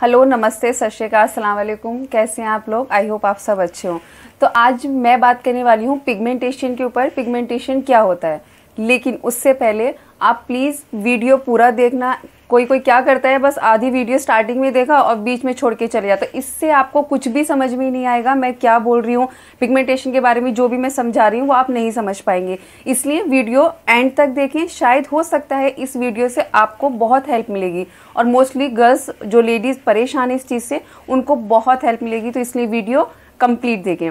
Hello, नमस्ते, सत श्रीकाल अस्सलाम वालेकुम। कैसे हैं आप लोग? आई होप आप सब अच्छे हों। तो आज मैं बात करने वाली हूँ पिगमेंटेशन के ऊपर। पिगमेंटेशन क्या होता है? लेकिन उससे पहले आप प्लीज़ वीडियो पूरा देखना कोई कोई क्या करता है, बस आधी वीडियो स्टार्टिंग में देखा और बीच में छोड़ के चले जाता है। इससे आपको कुछ भी समझ में नहीं आएगा, मैं क्या बोल रही हूँ पिगमेंटेशन के बारे में जो भी मैं समझा रही हूँ, वो आप नहीं समझ पाएँगे। इसलिए वीडियो एंड तक देखें, शायद हो सकता है इस वीडियो से आपको बहुत हेल्प मिलेगी। और मोस्टली गर्ल्स जो लेडीज़ परेशान है इस चीज़ से, उनको बहुत हेल्प मिलेगी तो इसलिए वीडियो कंप्लीट देखें।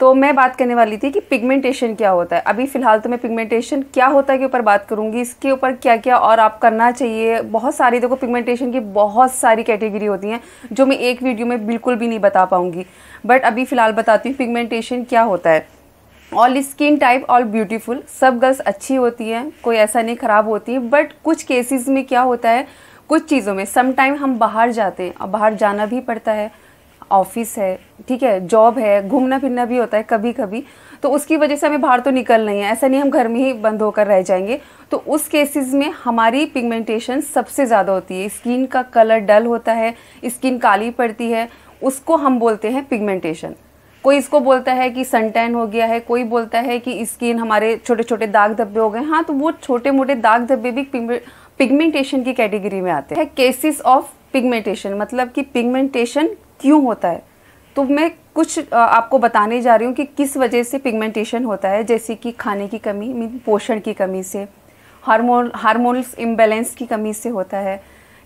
तो मैं बात करने वाली थी कि पिगमेंटेशन क्या होता है। अभी फ़िलहाल तो मैं पिगमेंटेशन क्या होता है के ऊपर बात करूँगी, इसके ऊपर क्या क्या और आप करना चाहिए। बहुत सारी, देखो पिगमेंटेशन की बहुत सारी कैटेगरी होती हैं, जो मैं एक वीडियो में बिल्कुल भी नहीं बता पाऊँगी। बट अभी फ़िलहाल बताती हूँ पिगमेंटेशन क्या होता है। All skin type all beautiful सब गर्ल्स अच्छी होती हैं, कोई ऐसा नहीं ख़राब होती है। बट कुछ केसेस में क्या होता है, कुछ चीज़ों में समटाइम हम बाहर जाते हैं, और बाहर जाना भी पड़ता है। ऑफ़िस है, ठीक है, जॉब है घूमना फिरना भी होता है कभी कभी तो उसकी वजह से हमें बाहर तो निकल नहीं है। ऐसा नहीं हम घर में ही बंद होकर रह जाएँगे। तो उस केसेस में हमारी पिगमेंटेशन सबसे ज़्यादा होती है। स्किन का कलर डल होता है स्किन काली पड़ती है, उसको हम बोलते हैं पिगमेंटेशन कोई इसको बोलता है कि सनटैन हो गया है, कोई बोलता है कि स्किन हमारे छोटे छोटे दाग धब्बे हो गए हाँ तो वो छोटे मोटे दाग धब्बे भी पिगमेंटेशन की कैटेगरी में आते हैं। केसेस ऑफ़ पिगमेंटेशन मतलब कि पिगमेंटेशन क्यों होता है? तो मैं कुछ आपको बताने जा रही हूँ कि किस वजह से पिगमेंटेशन होता है, जैसे कि खाने की कमी, मीन पोषण की कमी से हार्मोन हार्मोनल्स इम्बेलेंस की कमी से होता है।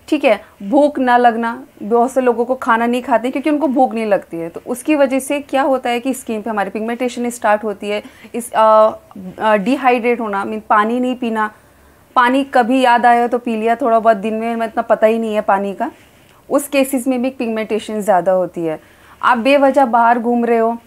ठीक है, भूख ना लगना, बहुत से लोगों को खाना नहीं खाते क्योंकि उनको भूख नहीं लगती है। तो उसकी वजह से क्या होता है कि स्किन पे हमारी पिगमेंटेशन स्टार्ट होती है। इस डिहाइड्रेट होना, मीन पानी नहीं पीना। पानी कभी याद आया तो पी लिया, थोड़ा बहुत दिन में इतना पता ही नहीं है पानी का। उस केसेस में भी पिगमेंटेशन ज़्यादा होती है। आप बेवजह बाहर घूम रहे हो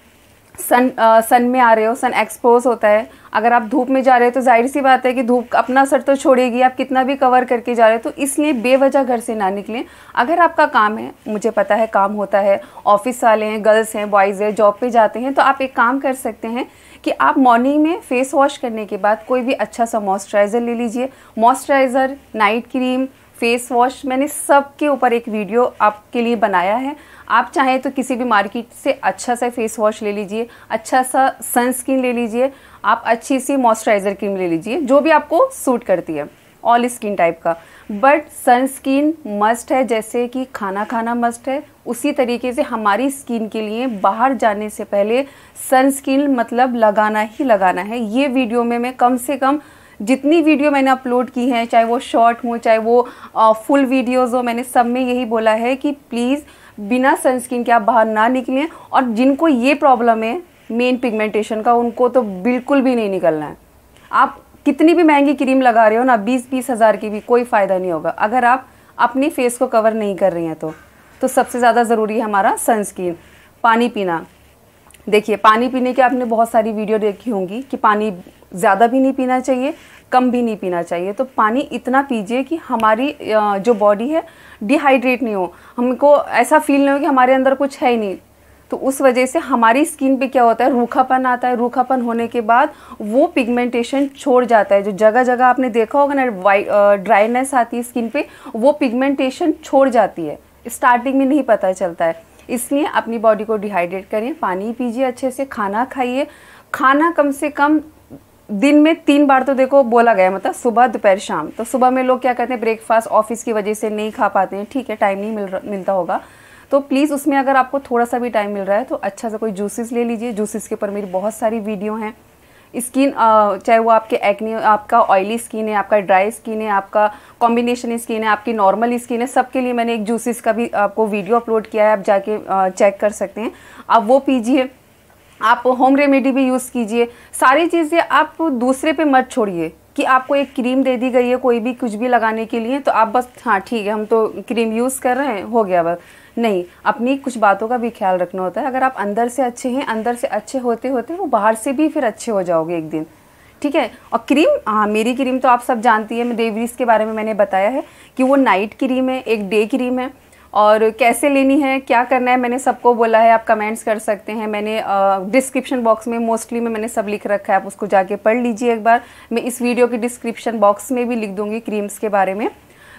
सन आ, सन में आ रहे हो सन एक्सपोज होता है। अगर आप धूप में जा रहे हो तो ज़ाहिर सी बात है कि धूप अपना सर तो छोड़ेगी आप कितना भी कवर करके जा रहे हो तो इसलिए बेवजह घर से ना निकलें। अगर आपका काम है मुझे पता है काम होता है ऑफ़िस वाले हैं गर्ल्स हैं बॉयज़ हैं जॉब पे जाते हैं तो आप एक काम कर सकते हैं कि आप मॉर्निंग में फेस वॉश करने के बाद कोई भी अच्छा सा मॉइस्चराइज़र ले लीजिए। Moisturiser night cream face wash मैंने सब के ऊपर एक वीडियो आपके लिए बनाया है। आप चाहें तो किसी भी मार्केट से अच्छा सा फेस वॉश ले लीजिए अच्छा सा सनस्क्रीन ले लीजिए, आप अच्छी सी मॉइस्चराइज़र क्रीम ले लीजिए, जो भी आपको सूट करती है ऑल स्किन टाइप का। बट सनस्क्रीन मस्ट है, जैसे कि खाना खाना मस्ट है, उसी तरीके से हमारी स्किन के लिए बाहर जाने से पहले सनस्क्रीन मतलब लगाना ही लगाना है। ये वीडियो में मैं कम से कम जितनी वीडियो मैंने अपलोड की हैं चाहे वो शॉर्ट हो चाहे वो आ, फुल वीडियोज़ हो मैंने सब में यही बोला है कि प्लीज़ बिना सनस्क्रीन के आप बाहर ना निकलें और जिनको ये प्रॉब्लम है मेन पिगमेंटेशन का उनको तो बिल्कुल भी नहीं निकलना है। आप कितनी भी महँगी क्रीम लगा रहे हो ना बीस बीस हज़ार की भी कोई फ़ायदा नहीं होगा। अगर आप अपनी फेस को कवर नहीं कर रही हैं तो तो सबसे ज़्यादा ज़रूरी है हमारा सनस्क्रीन पानी पीना। देखिए पानी पीने की आपने बहुत सारी वीडियो देखी होंगी कि पानी ज़्यादा भी नहीं पीना चाहिए, कम भी नहीं पीना चाहिए। तो पानी इतना पीजिए कि हमारी जो बॉडी है डिहाइड्रेट नहीं हो। हमको ऐसा फील नहीं हो कि हमारे अंदर कुछ है ही नहीं। तो उस वजह से हमारी स्किन पे क्या होता है, रूखापन आता है। रूखापन होने के बाद वो पिगमेंटेशन छोड़ जाता है। जो जगह जगह आपने देखा होगा ना वाइट ड्राइनेस आती है स्किन पे, वो पिगमेंटेशन छोड़ जाती है। स्टार्टिंग में नहीं पता चलता है। इसलिए अपनी बॉडी को डिहाइड्रेट करें पानी पीजिए अच्छे से, खाना खाइए। खाना कम से कम दिन में तीन बार तो देखो बोला गया मतलब सुबह, दोपहर, शाम। तो सुबह में लोग क्या करते हैं ब्रेकफास्ट ऑफ़िस की वजह से नहीं खा पाते हैं। ठीक है टाइम नहीं मिल मिलता होगा। तो प्लीज़ उसमें अगर आपको थोड़ा सा भी टाइम मिल रहा है तो अच्छा सा कोई जूसेस ले लीजिए। जूसेस के ऊपर मेरी बहुत सारी वीडियो हैं। स्किन चाहे वो आपके एक्ने आपका ऑयली स्किन है, आपका ड्राई स्किन है, आपका कॉम्बिनेशन स्किन है, आपकी नॉर्मल स्किन है, सबके लिए मैंने एक जूसेस का भी आपको वीडियो अपलोड किया है, आप जाके चेक कर सकते हैं। आप वो पीजिए। आप होम रेमेडी भी यूज़ कीजिए। सारी चीज़ें आप दूसरे पे मत छोड़िए कि आपको एक क्रीम दे दी गई है कोई भी कुछ भी लगाने के लिए तो आप बस हाँ ठीक है, हम तो क्रीम यूज़ कर रहे हैं, हो गया बस। नहीं, अपनी कुछ बातों का भी ख्याल रखना होता है। अगर आप अंदर से अच्छे हैं, अंदर से अच्छे होते होते वो बाहर से भी फिर अच्छे हो जाओगे एक दिन। ठीक है? और क्रीम हाँ मेरी क्रीम तो आप सब जानती है, मैं देवरीज के बारे में मैंने बताया है कि वो नाइट क्रीम है, एक डे क्रीम है। और कैसे लेनी है क्या करना है मैंने सबको बोला है आप कमेंट्स कर सकते हैं। मैंने डिस्क्रिप्शन बॉक्स में मोस्टली में मैंने सब लिख रखा है आप उसको जाके पढ़ लीजिए एक बार। मैं इस वीडियो के डिस्क्रिप्शन बॉक्स में भी लिख दूँगी क्रीम्स के बारे में।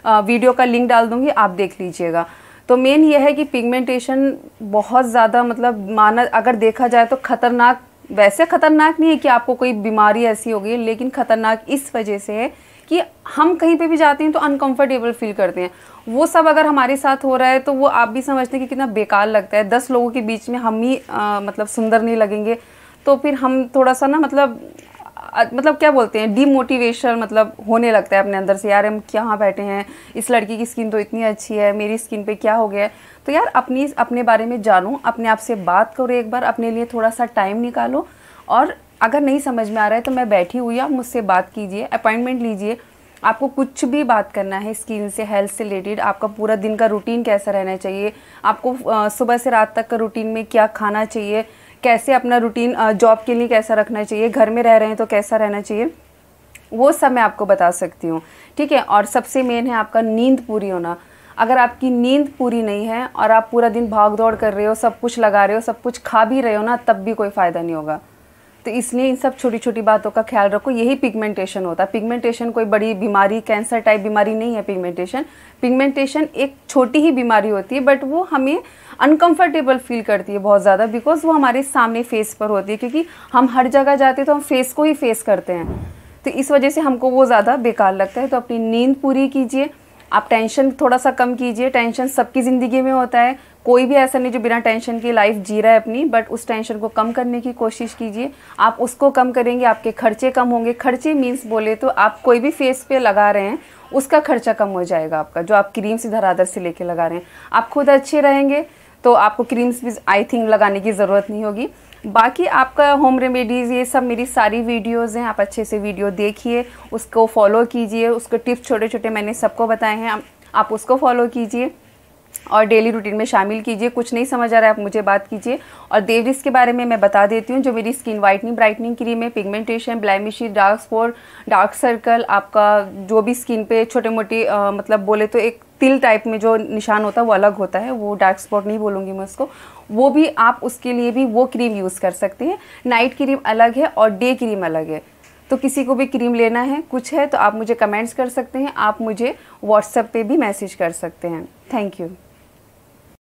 आ, वीडियो का लिंक डाल दूँगी आप देख लीजिएगा। तो मेन ये है कि पिगमेंटेशन बहुत ज़्यादा मतलब माना अगर देखा जाए तो ख़तरनाक वैसे ख़तरनाक नहीं है कि आपको कोई बीमारी ऐसी हो गई लेकिन ख़तरनाक इस वजह से है कि हम कहीं पे भी जाते हैं तो अनकंफर्टेबल फील करते हैं। वो सब अगर हमारे साथ हो रहा है तो वो आप भी समझते हैं कि कितना बेकार लगता है। दस लोगों के बीच में हम ही आ, मतलब सुंदर नहीं लगेंगे। तो फिर हम थोड़ा सा ना मतलब मतलब क्या बोलते हैं डीमोटिवेशन मतलब होने लगता है अपने अंदर से। यार हम क्या बैठे हैं? इस लड़की की स्किन तो इतनी अच्छी है मेरी स्किन पे क्या हो गया है? तो यार अपनी अपने बारे में जानो अपने आप से बात करो एक बार अपने लिए थोड़ा सा टाइम निकालो और अगर नहीं समझ में आ रहा है तो मैं बैठी हुई आप मुझसे बात कीजिए, अपॉइंटमेंट लीजिए। आपको कुछ भी बात करना है स्किन से, हेल्थ से रिलेटेड, आपका पूरा दिन का रूटीन कैसा रहना चाहिए, आपको सुबह से रात तक का रूटीन में क्या खाना चाहिए, कैसे अपना रूटीन जॉब के लिए कैसा रखना चाहिए, घर में रह रहे हैं तो कैसा रहना चाहिए, वो सब मैं आपको बता सकती हूँ, ठीक है? और सबसे मेन है आपका नींद पूरी होना। अगर आपकी नींद पूरी नहीं है और आप पूरा दिन भाग दौड़ कर रहे हो, सब कुछ लगा रहे हो, सब कुछ खा भी रहे हो ना, तब भी कोई फ़ायदा नहीं होगा। तो इसलिए इन सब छोटी छोटी बातों का ख्याल रखो, यही पिगमेंटेशन होता है। पिगमेंटेशन कोई बड़ी बीमारी कैंसर टाइप बीमारी नहीं है पिगमेंटेशन पिगमेंटेशन एक छोटी ही बीमारी होती है बट वो हमें अनकंफर्टेबल फील करती है बहुत ज़्यादा बिकॉज़ वो हमारे सामने फेस पर होती है, क्योंकि हम हर जगह जाते हैं तो हम फेस को ही फेस करते हैं। तो इस वजह से हमको वो ज़्यादा बेकार लगता है। तो अपनी नींद पूरी कीजिए, आप टेंशन थोड़ा सा कम कीजिए टेंशन सबकी ज़िंदगी में होता है। कोई भी ऐसा नहीं जो बिना टेंशन की लाइफ जी रहा है अपनी बट उस टेंशन को कम करने की कोशिश कीजिए। आप उसको कम करेंगे, आपके खर्चे कम होंगे। खर्चे मीन्स बोले तो आप कोई भी फेस पे लगा रहे हैं, उसका खर्चा कम हो जाएगा आपका, जो आप क्रीम्स इधर आदर से लेके लगा रहे हैं। आप खुद अच्छे रहेंगे तो आपको क्रीम्स भी आई थिंक लगाने की ज़रूरत नहीं होगी। बाकी आपका होम रेमेडीज़ ये सब मेरी सारी वीडियोस हैं, आप अच्छे से वीडियो देखिए, उसको फॉलो कीजिए, उसके टिप्स छोटे छोटे मैंने सबको बताए हैं, आप उसको फॉलो कीजिए। और डेली रूटीन में शामिल कीजिए। कुछ नहीं समझ आ रहा है, आप मुझे बात कीजिए। और देवरिस के बारे में मैं बता देती हूँ, जो मेरी स्किन वाइटनिंग ब्राइटनिंग क्रीम है pigmentation blemishes dark spot dark circle आपका जो भी स्किन पे छोटे मोटे मतलब बोले तो एक तिल टाइप में जो निशान होता है, वो अलग होता है। वो डार्क स्पॉट नहीं बोलूँगी मैं उसको। वो भी आप उसके लिए भी वो क्रीम यूज़ कर सकते हैं। नाइट क्रीम अलग है और डे क्रीम अलग है। तो किसी को भी क्रीम लेना है, कुछ है तो आप मुझे कमेंट्स कर सकते हैं। आप मुझे व्हाट्सएप पे भी मैसेज कर सकते हैं। Thank you